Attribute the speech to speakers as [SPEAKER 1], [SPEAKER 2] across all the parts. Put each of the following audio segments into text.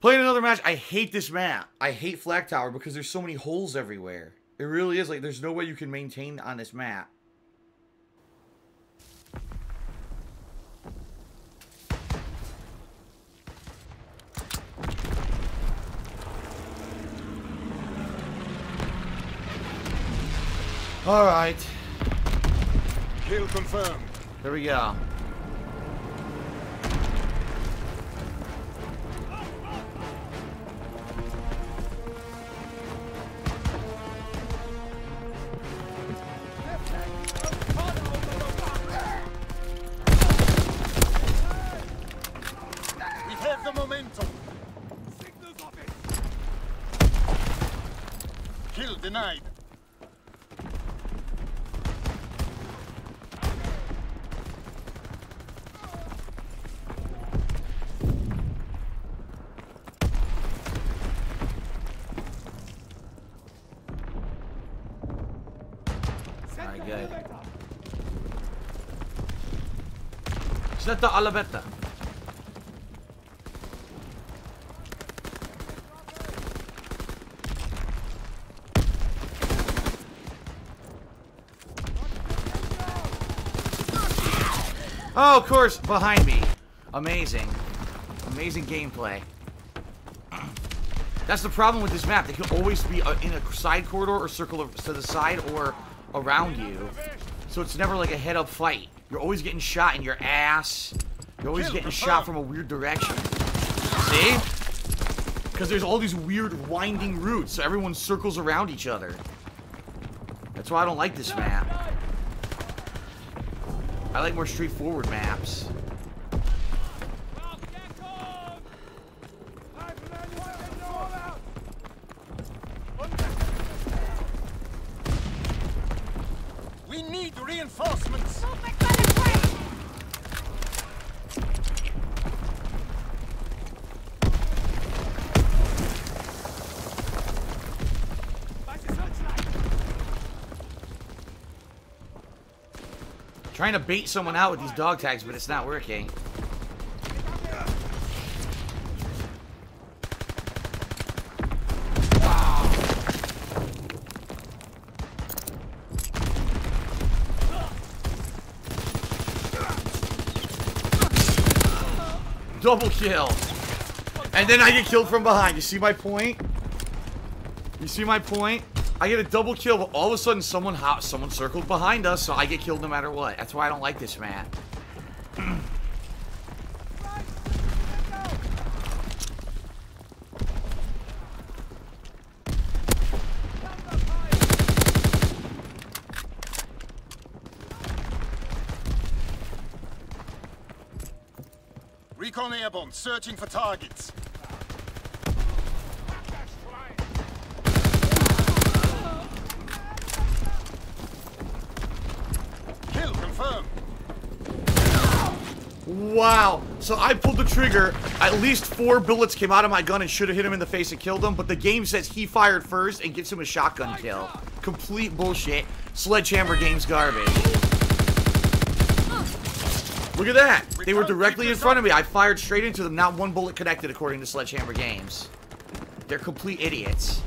[SPEAKER 1] Playing another match. I hate this map. I hate Flak Tower because there's so many holes everywhere. It really is. Like, there's no way you can maintain on this map. All right.
[SPEAKER 2] Kill confirmed.
[SPEAKER 1] There we go.
[SPEAKER 2] Have the momentum. Kill denied.
[SPEAKER 1] Sätta alla betta. Oh, of course, behind me. Amazing. Amazing gameplay. That's the problem with this map. They can always be uh, in a side corridor or circle to the side or around you. So it's never like a head-up fight. You're always getting shot in your ass. You're always getting shot from a weird direction. See? Because there's all these weird winding routes, so everyone circles around each other. That's why I don't like this map. I like more straightforward maps.
[SPEAKER 2] We need reinforcements.
[SPEAKER 1] Trying to bait someone out with these dog tags, but it's not working. Double kill. And then I get killed from behind. You see my point? You see my point? I get a double kill, but all of a sudden someone ho someone circled behind us, so I get killed no matter what. That's why I don't like this man.
[SPEAKER 2] Recon airborne, searching for targets. Kill confirmed.
[SPEAKER 1] Wow. So I pulled the trigger. At least four bullets came out of my gun and should have hit him in the face and killed him. But the game says he fired first and gives him a shotgun kill. Complete bullshit. Sledgehammer Games garbage. Look at that. They were directly in front of me. I fired straight into them. Not one bullet connected according to Sledgehammer Games. They're complete idiots.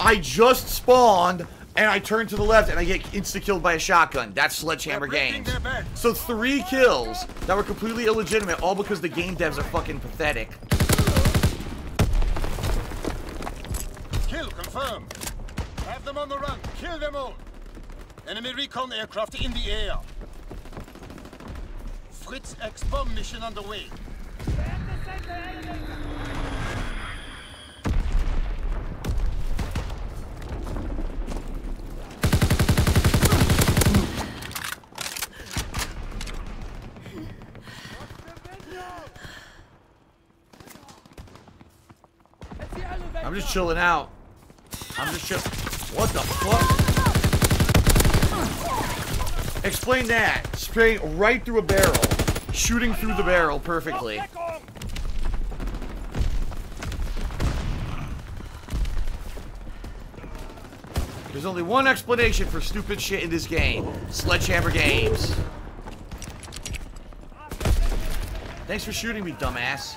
[SPEAKER 1] I just spawned and I turn to the left and I get insta-killed by a shotgun. That's Sledgehammer Games. So three kills that were completely illegitimate, all because the game devs are fucking pathetic.
[SPEAKER 2] Kill confirmed. Have them on the run. Kill them all. Enemy recon aircraft in the air. Fritz X bomb mission underway.
[SPEAKER 1] I'm just chilling out. I'm just chill. What the fuck? Explain that. Spraying right through a barrel. Shooting through the barrel perfectly. There's only one explanation for stupid shit in this game. Sledgehammer Games. Thanks for shooting me, dumbass.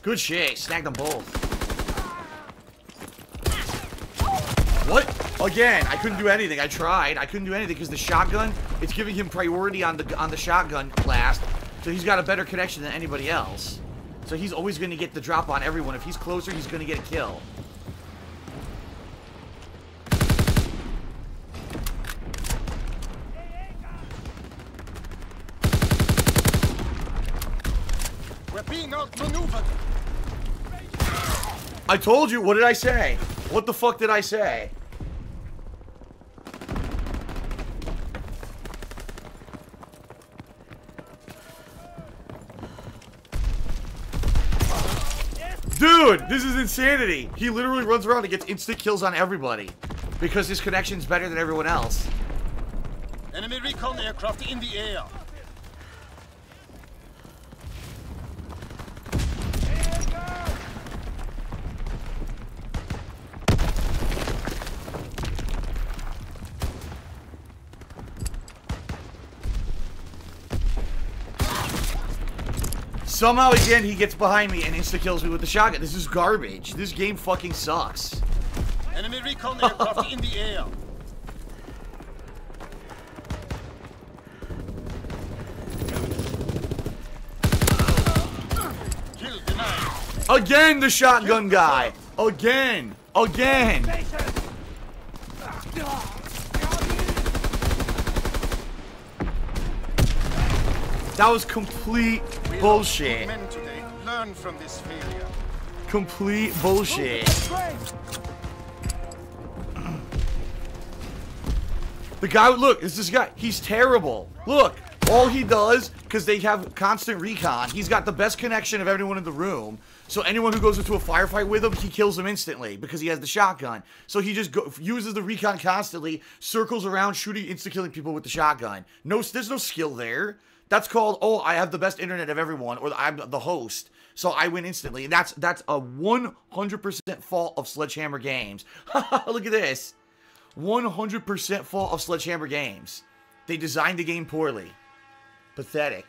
[SPEAKER 1] Good shit. Snagged them both. What? Again, I couldn't do anything. I tried. I couldn't do anything because the shotgun, it's giving him priority on the on the shotgun blast. So he's got a better connection than anybody else. So he's always going to get the drop on everyone. If he's closer, he's going to get a kill.
[SPEAKER 2] We're being outmaneuvered.
[SPEAKER 1] I told you. What did I say? What the fuck did I say? Dude, this is insanity. He literally runs around and gets instant kills on everybody. Because his connection's better than everyone else.
[SPEAKER 2] Enemy recon aircraft in the air.
[SPEAKER 1] Somehow, again, he gets behind me and insta-kills me with the shotgun. This is garbage. This game fucking sucks.
[SPEAKER 2] Enemy recon aircraft in the air. Kill denied.
[SPEAKER 1] Again, the shotgun guy. Again. Again. That was complete bullshit.
[SPEAKER 2] Men today. Learn from this failure.
[SPEAKER 1] Complete bullshit. The guy, look, it's this guy. He's terrible. Look, all he does, because they have constant recon, he's got the best connection of everyone in the room. So anyone who goes into a firefight with him, he kills them instantly because he has the shotgun. So he just go, uses the recon constantly, circles around, shooting, insta-killing people with the shotgun. No, there's no skill there. That's called, oh, I have the best internet of everyone, or I'm the host, so I win instantly. And that's that's a 100% fault of Sledgehammer Games. Look at this. 100% fault of Sledgehammer Games. They designed the game poorly. Pathetic.